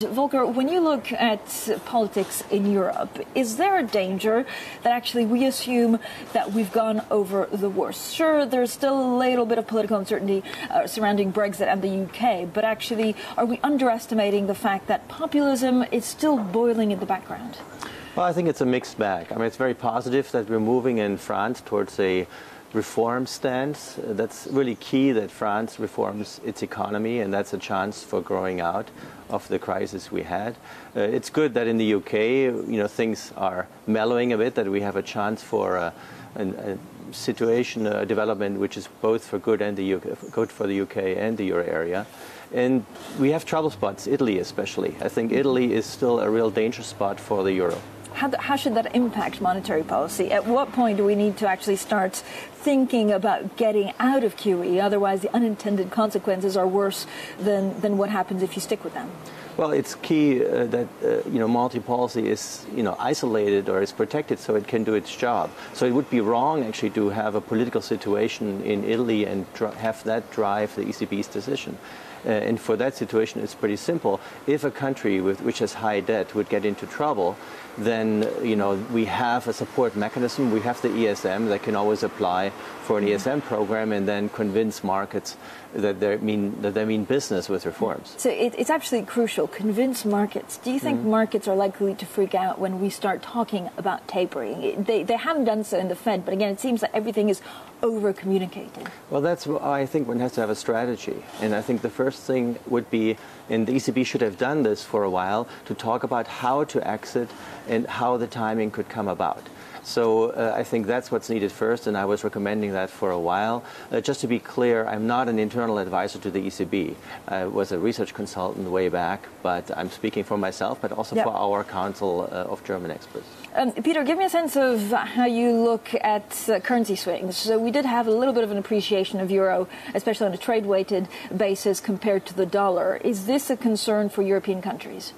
Volker, when you look at politics in Europe, is there a danger that actually we assume that we've gone over the worst? Sure, there's still a little bit of political uncertainty uh, surrounding Brexit and the UK, but actually, are we underestimating the fact that populism is still boiling in the background? Well, I think it's a mixed bag. I mean, it's very positive that we're moving in France towards a reform stance. Uh, that's really key that France reforms its economy, and that's a chance for growing out of the crisis we had. Uh, it's good that in the UK, you know, things are mellowing a bit, that we have a chance for a, a, a situation, a development which is both for good and the UK, good for the UK and the euro area. And we have trouble spots, Italy especially. I think Italy is still a real danger spot for the euro. How, how, should that impact monetary policy? At what point do we need to actually start thinking about getting out of QE? Otherwise, the unintended consequences are worse than, than what happens if you stick with them. Well, it's key uh, that uh, you know monetary policy is you know isolated or is protected so it can do its job. So it would be wrong actually to have a political situation in Italy and have that drive the ECB's decision. Uh, and for that situation, it's pretty simple. If a country with, which has high debt would get into trouble, then you know we have a support mechanism. We have the ESM that can always apply for an ESM program and then convince markets that they mean that they mean business with reforms. So it, it's absolutely crucial. Convince markets. Do you think mm-hmm. markets are likely to freak out when we start talking about tapering? They they haven't done so in the Fed, but again, it seems that everything is over communicated. Well, that's I think one has to have a strategy, and I think the first thing would be, and the ECB should have done this for a while, to talk about how to exit and how the timing could come about. So uh, I think that's what's needed first, and I was recommending that for a while. Uh, just to be clear, I'm not an internal advisor to the ECB. I was a research consultant way back, but I'm speaking for myself, but also yep. for our council uh, of German experts. Um, Peter, give me a sense of how you look at uh, currency swings. So we did have a little bit of an appreciation of euro, especially on a trade-weighted basis compared to the dollar. Is this a concern for European countries?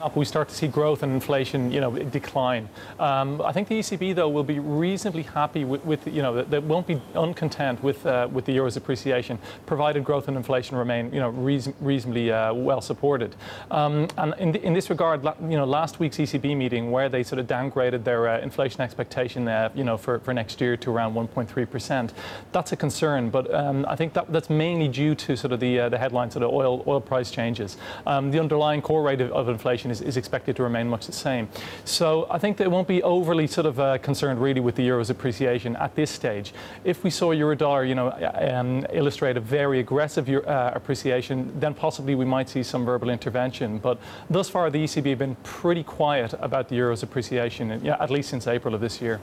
Up, we start to see growth and inflation, you know, decline. Um, I think the ECB, though, will be reasonably happy with, with you know, they won't be uncontent with uh, with the euro's appreciation, provided growth and inflation remain, you know, reason, reasonably uh, well supported. Um, and in, the, in, this regard, you know, last week's ECB meeting, where they sort of downgraded their uh, inflation expectation, uh, you know, for, for next year to around 1.3 percent, that's a concern. But um, I think that that's mainly due to sort of the uh, the headlines of the oil oil price changes. Um, the underlying core rate of, of inflation is, is, expected to remain much the same. So I think they won't be overly sort of uh, concerned really with the euro's appreciation at this stage. If we saw euro dollar, you know, um, illustrate a very aggressive uh, appreciation, then possibly we might see some verbal intervention. But thus far, the ECB have been pretty quiet about the euro's appreciation, at least since April of this year.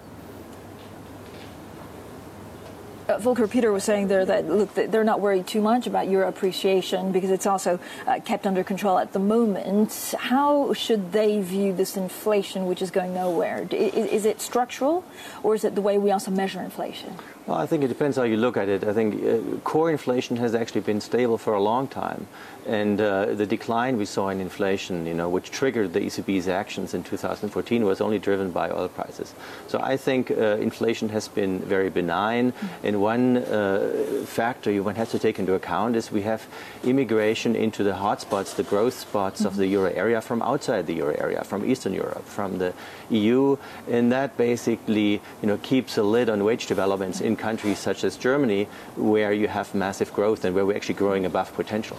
Uh, Volker Peter was saying there that look they're not worried too much about euro appreciation because it's also uh, kept under control at the moment. How should they view this inflation, which is going nowhere? Is, is it structural, or is it the way we also measure inflation? Well, I think it depends how you look at it. I think uh, core inflation has actually been stable for a long time, and uh, the decline we saw in inflation, you know, which triggered the ECB's actions in 2014, was only driven by oil prices. So I think uh, inflation has been very benign. Mm-hmm. And one uh, factor one has to take into account is we have immigration into the hotspots, the growth spots mm-hmm. of the euro area from outside the euro area, from Eastern Europe, from the EU, and that basically, you know, keeps a lid on wage developments in countries such as Germany, where you have massive growth and where we're actually growing above potential.